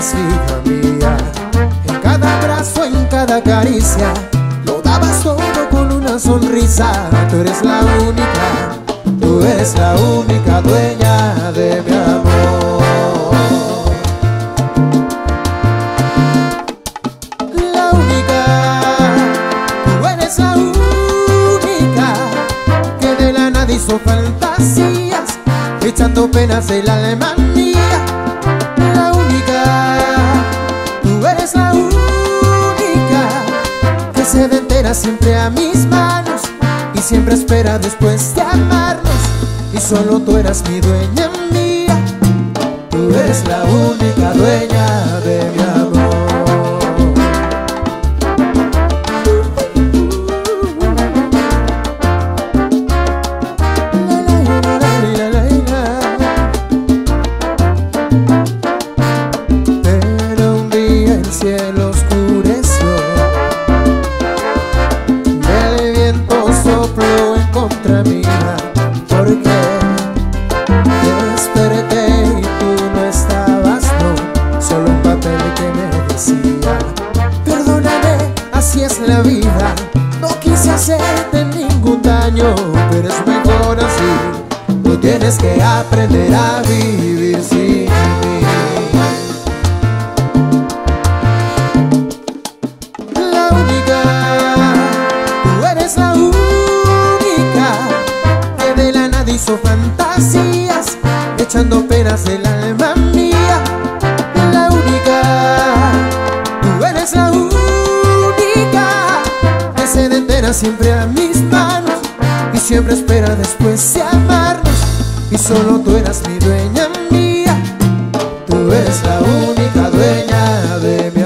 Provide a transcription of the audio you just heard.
En cada abrazo, en cada caricia, lo dabas todo con una sonrisa. Tú eres la única, tú eres la única dueña de mi amor. La única, tú eres la única que de la nada hizo fantasías, echando penas del alma siempre a mis manos y siempre espera después de amarnos. Y solo tú eras mi dueña mía, tú eres la única dueña hacerte ningún daño Pero es mejor así. Tú tienes que aprender a vivir sin mí. La única, tú eres la única Que de la nada hizo fantasías Echando penas del alma mía siempre a mis manos Y siempre espera después de amarnos. Y solo tú eras mi dueña mía Tú eres la única dueña de mi